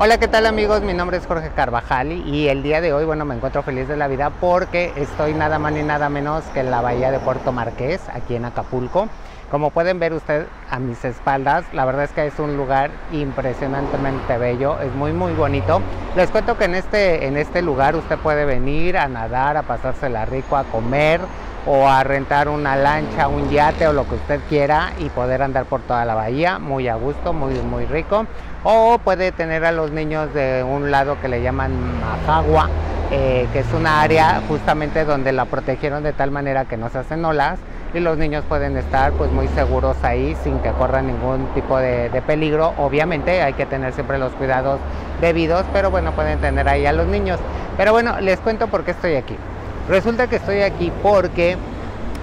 Hola, ¿qué tal amigos? Mi nombre es Jorge Carvajal y el día de hoy, bueno, me encuentro feliz de la vida porque estoy nada más ni nada menos que en la bahía de Puerto Marqués, aquí en Acapulco. Como pueden ver usted a mis espaldas, la verdad es que es un lugar impresionantemente bello, es muy muy bonito. Les cuento que en este, en este lugar usted puede venir a nadar, a pasársela rico, a comer, o a rentar una lancha, un yate o lo que usted quiera y poder andar por toda la bahía muy a gusto, muy muy rico. O puede tener a los niños de un lado que le llaman Majagua, eh, que es una área justamente donde la protegieron de tal manera que no se hacen olas y los niños pueden estar pues muy seguros ahí sin que corran ningún tipo de, de, peligro. Obviamente hay que tener siempre los cuidados debidos, pero bueno, pueden tener ahí a los niños. Pero bueno, les cuento por qué estoy aquí. Resulta que estoy aquí porque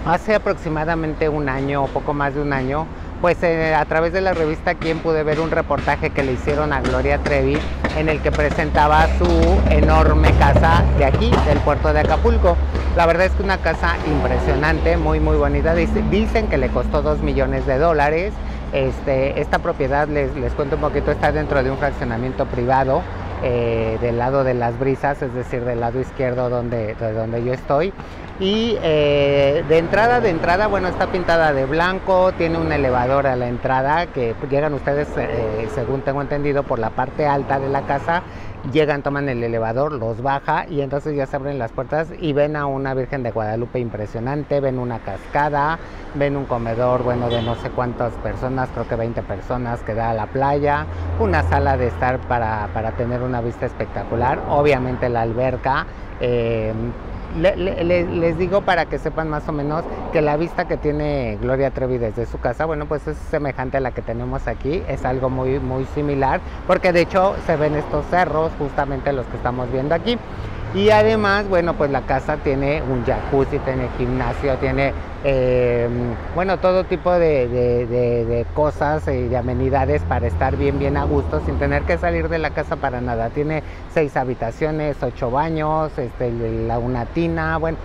hace aproximadamente un año poco más de un año, pues eh, a través de la revista Quién pude ver un reportaje que le hicieron a Gloria Trevi en el que presentaba su enorme casa de aquí, del puerto de Acapulco. La verdad es que una casa impresionante, muy muy bonita. Dicen que le costó 2 millones de dólares. Este, esta propiedad, les, les cuento un poquito, está dentro de un fraccionamiento privado eh, del lado de las brisas, es decir, del lado izquierdo donde, de donde yo estoy. Y eh, de entrada, de entrada, bueno, está pintada de blanco, tiene un elevador a la entrada que llegan ustedes, eh, según tengo entendido, por la parte alta de la casa llegan, toman el elevador, los baja y entonces ya se abren las puertas y ven a una Virgen de Guadalupe impresionante, ven una cascada, ven un comedor, bueno, de no sé cuántas personas, creo que 20 personas que da a la playa, una sala de estar para, para tener una vista espectacular, obviamente la alberca. Eh, le, le, les digo para que sepan más o menos que la vista que tiene Gloria Trevi desde su casa, bueno, pues es semejante a la que tenemos aquí, es algo muy, muy similar, porque de hecho se ven estos cerros, justamente los que estamos viendo aquí. Y además, bueno, pues la casa tiene un jacuzzi, tiene gimnasio, tiene, eh, bueno, todo tipo de, de, de, cosas y de amenidades para estar bien, bien a gusto, sin tener que salir de la casa para nada. Tiene seis habitaciones, ocho baños, este, la, una tina, bueno,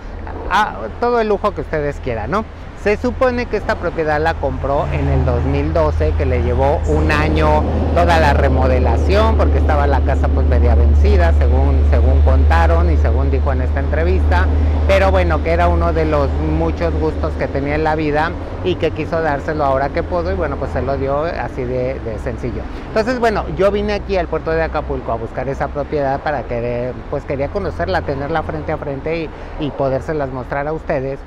todo el lujo que ustedes quieran, ¿no? Se supone que esta propiedad la compró en el 2012, que le llevó un año toda la remodelación, porque estaba la casa pues media vencida, según, según contaron y según dijo en esta entrevista, pero bueno, que era uno de los muchos gustos que tenía en la vida y que quiso dárselo ahora que pudo y bueno, pues se lo dio así de, sencillo. Entonces, bueno, yo vine aquí al puerto de Acapulco a buscar esa propiedad para que, pues quería conocerla, tenerla frente a frente y, y podérselas mostrar a ustedes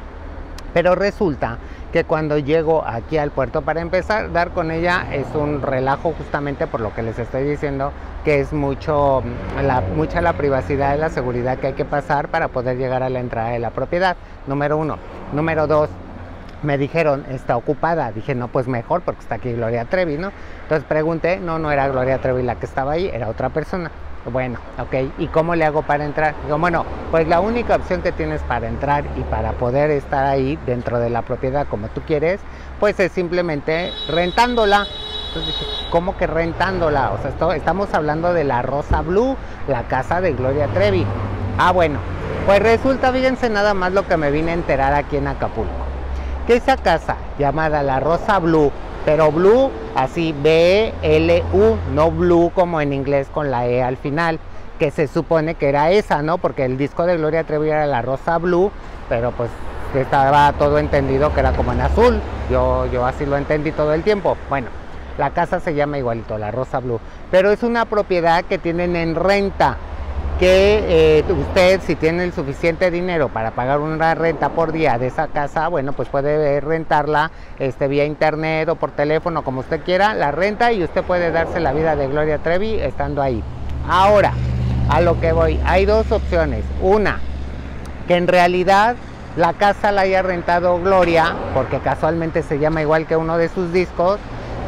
pero resulta que cuando llego aquí al puerto para empezar dar con ella es un relajo justamente por lo que les estoy diciendo que es mucho la, mucha la privacidad y la seguridad que hay que pasar para poder llegar a la entrada de la propiedad. Número uno. Número dos me dijeron está ocupada dije no pues mejor porque está aquí Gloria Trevi no entonces pregunté no no era Gloria Trevi la que estaba ahí era otra persona bueno, ok, ¿y cómo le hago para entrar? Digo, bueno, pues la única opción que tienes para entrar y para poder estar ahí dentro de la propiedad como tú quieres, pues es simplemente rentándola. Entonces dije, ¿cómo que rentándola? O sea, esto, estamos hablando de la Rosa Blue, la casa de Gloria Trevi. Ah, bueno, pues resulta, fíjense nada más lo que me vine a enterar aquí en Acapulco. Que esa casa llamada la Rosa Blue pero blue así B-L-U, no blue como en inglés con la E al final, que se supone que era esa, ¿no? Porque el disco de Gloria Trevi era la rosa blue, pero pues estaba todo entendido que era como en azul, yo, yo así lo entendí todo el tiempo. Bueno, la casa se llama igualito, la rosa blue, pero es una propiedad que tienen en renta, que eh, usted si tiene el suficiente dinero para pagar una renta por día de esa casa, bueno, pues puede rentarla este, vía internet o por teléfono, como usted quiera, la renta y usted puede darse la vida de Gloria Trevi estando ahí. Ahora, a lo que voy, hay dos opciones. Una, que en realidad la casa la haya rentado Gloria, porque casualmente se llama igual que uno de sus discos,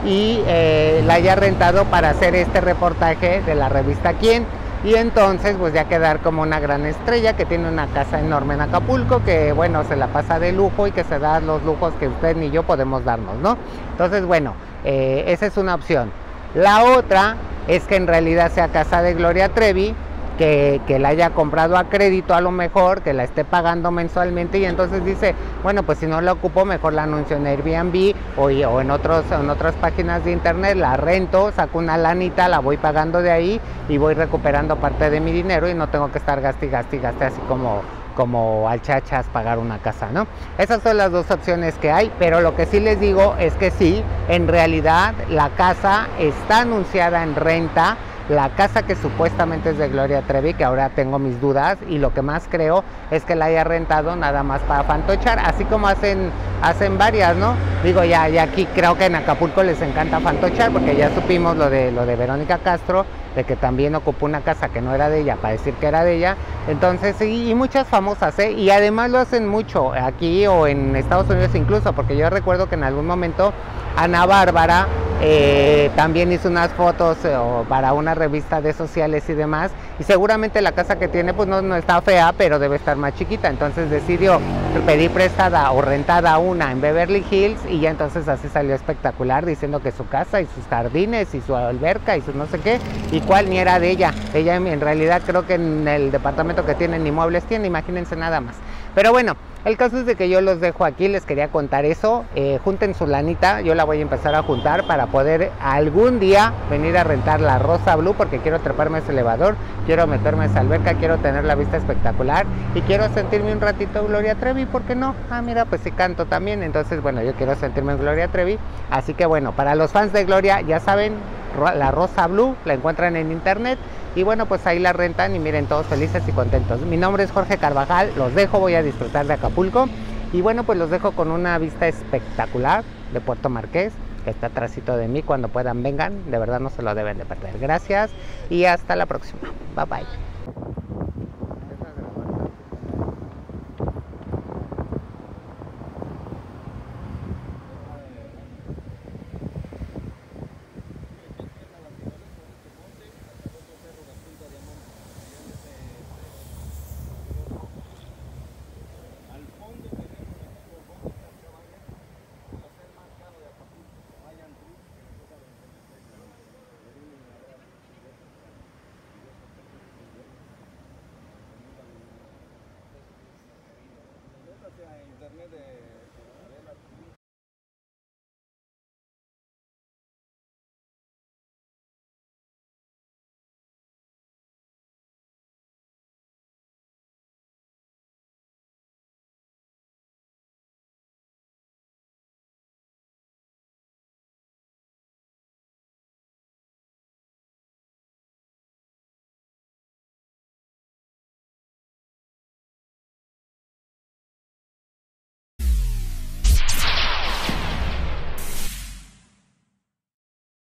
y eh, la haya rentado para hacer este reportaje de la revista Quién y entonces pues ya quedar como una gran estrella que tiene una casa enorme en Acapulco que bueno se la pasa de lujo y que se da los lujos que usted ni yo podemos darnos no entonces bueno eh, esa es una opción. La otra es que en realidad sea casa de Gloria Trevi que, la haya comprado a crédito a lo mejor, que la esté pagando mensualmente y entonces dice, bueno, pues si no la ocupo, mejor la anuncio en Airbnb o, en, otros, en otras páginas de internet, la rento, saco una lanita, la voy pagando de ahí y voy recuperando parte de mi dinero y no tengo que estar gaste y gaste así como como al chachas pagar una casa, ¿no? Esas son las dos opciones que hay, pero lo que sí les digo es que sí, en realidad la casa está anunciada en renta, la casa que supuestamente es de Gloria Trevi, que ahora tengo mis dudas, y lo que más creo es que la haya rentado nada más para fantochar, así como hacen, hacen varias, ¿no? Digo, ya, ya aquí creo que en Acapulco les encanta fantochar, porque ya supimos lo de, lo de Verónica Castro, de que también ocupó una casa que no era de ella para decir que era de ella. Entonces, y, y muchas famosas, ¿eh? Y además lo hacen mucho aquí o en Estados Unidos incluso, porque yo recuerdo que en algún momento Ana Bárbara eh, también hizo unas fotos eh, para una revista de sociales y demás. Y seguramente la casa que tiene pues no, no, está fea, pero debe estar más chiquita. Entonces decidió pedir prestada o rentada una en Beverly Hills y ya entonces así salió espectacular diciendo que su casa y sus jardines y su alberca y su no sé qué, y cuál ni era de ella. Ella en realidad creo que en el departamento que tiene ni muebles tiene, imagínense nada más. Pero bueno, el caso es de que yo los dejo aquí, les quería contar eso. Eh, junten su lanita, yo la voy a empezar a juntar para poder algún día venir a rentar la Rosa Blue porque quiero treparme ese elevador, quiero meterme a esa alberca, quiero tener la vista espectacular y quiero sentirme un ratito Gloria Trevi, ¿por qué no? Ah, mira, pues sí canto también, entonces bueno, yo quiero sentirme en Gloria Trevi. Así que bueno, para los fans de Gloria, ya saben, la Rosa Blue la encuentran en internet y bueno, pues ahí la rentan y miren, todos felices y contentos. Mi nombre es Jorge Carvajal, los dejo, voy a disfrutar de Acapulco. Y bueno, pues los dejo con una vista espectacular de Puerto Marqués, que está atrásito de mí. Cuando puedan, vengan, de verdad no se lo deben de perder. Gracias y hasta la próxima. Bye bye.